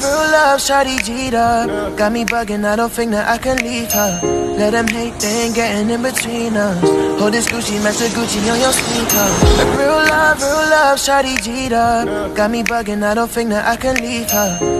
real love, shawty G'd. Got me bugging, I don't think that I can leave her. Let them hate, they ain't getting in between us. Hold this Gucci, match the Gucci on your sneaker. Real love, real love, shawty G'd. Got me bugging, I don't think that I can leave her.